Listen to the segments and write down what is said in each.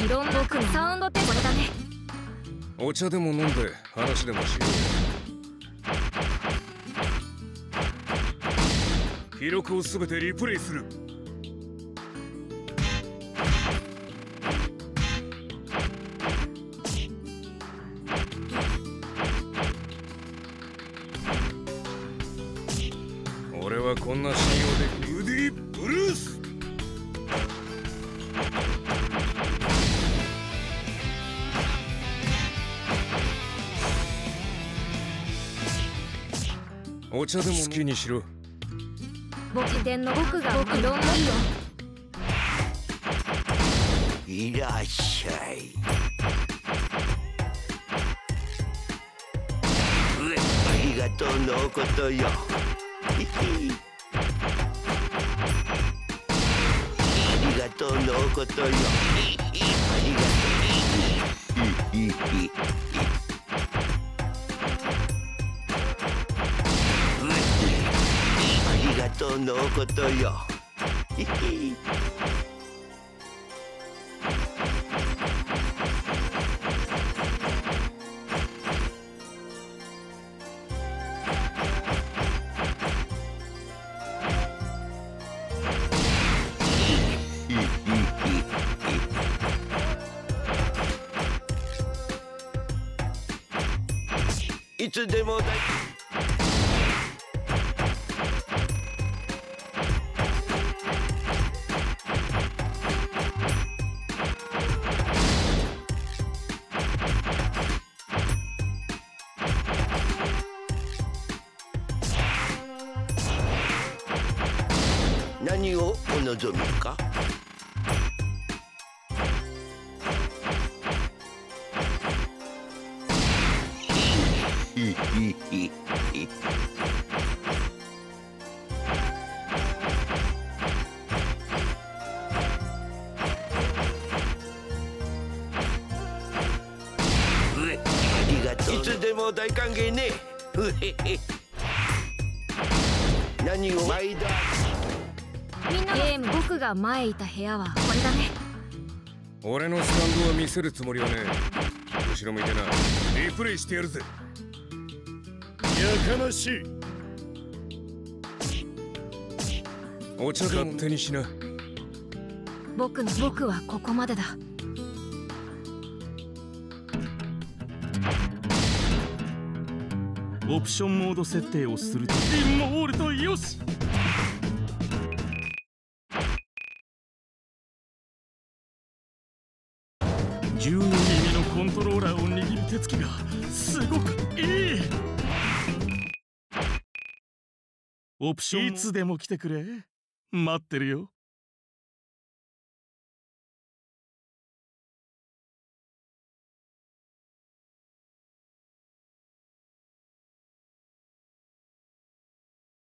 理論を組むサウンドってこれだね。お茶でも飲んで話でもしよう。記録をすべてリプレイする。俺はこんな信用できる。ウディ・ブルース。お茶でも好きにしろご自伝の奥が僕の思いよいらっしゃい。ありがとうのことよ。ありがとうのことよ。ありがとうとのことよ。いつでもだ。何をお望みか？ヒヒヒいつでも大歓迎ね。何を？毎度。みんなゲーム僕が前いた部屋はこれだね。俺のスタンドは見せるつもりはね後ろ向いてな。リプレイしてやるぜ。やかましい。お茶勝手にしな。僕の僕はここまでだ。オプションモード設定をすると。イモールとよし。君のコントローラーを握る手つきがすごくいい。オプションいつでも来てくれ。待ってるよ。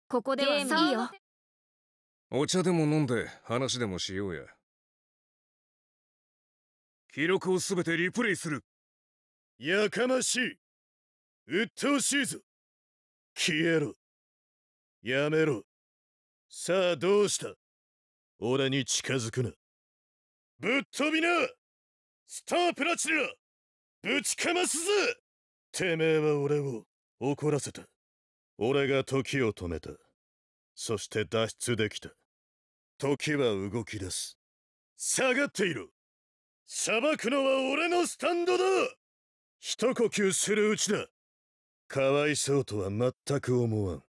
ここではいいよ。お茶でも飲んで話でもしようや。記録をすべてリプレイする。やかましい。鬱陶しいぞ。消えろ。やめろ。さあどうした？俺に近づくな。ぶっ飛びな！スタープラチナ！ぶちかますぜ！てめえは俺を怒らせた。俺が時を止めた。そして脱出できた。時は動き出す。下がっていろ。裁くのは俺のスタンドだ。一呼吸するうちだ。かわいそうとは全く思わん。